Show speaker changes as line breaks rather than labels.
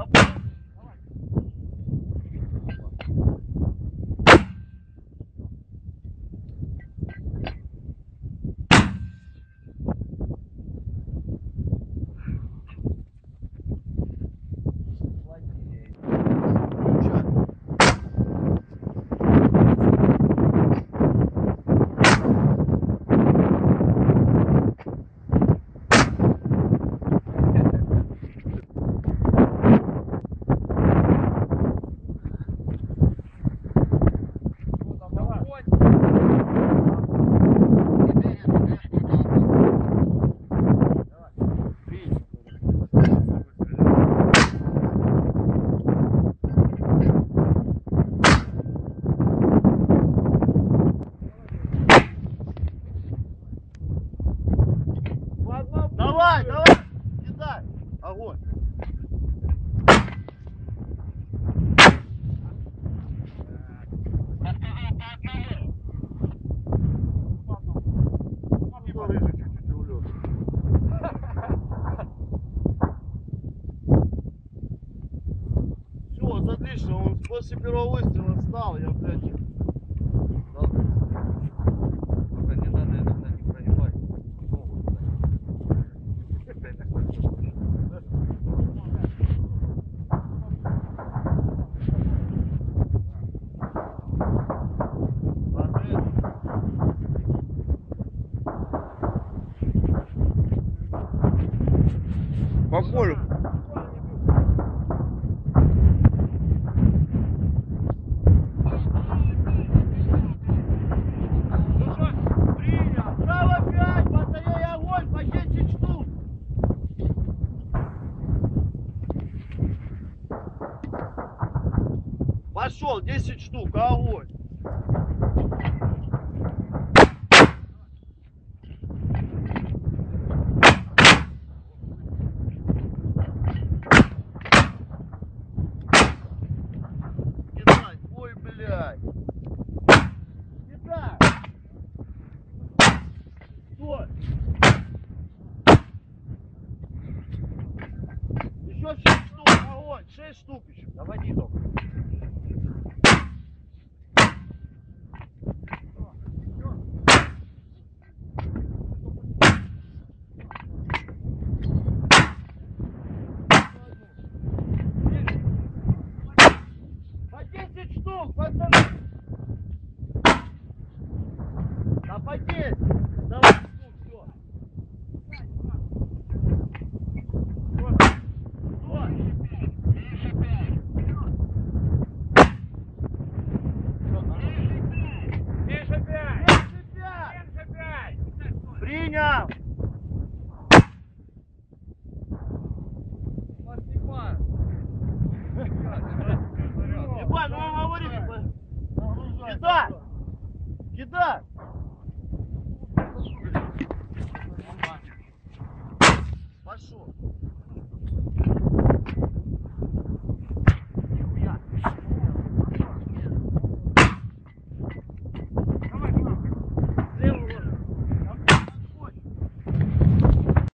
up. Давай, давай, кидай. Огонь. Отлично, он после первого выстрела встал, я, блядь, 10 штук. Пошел, 10 штук, огонь. Кидай, блядь. Кидай. Стой! Еще шесть штук, огонь, шесть штук еще. Доводи только. По 10 штук, пацаны! Кидай! Пошел.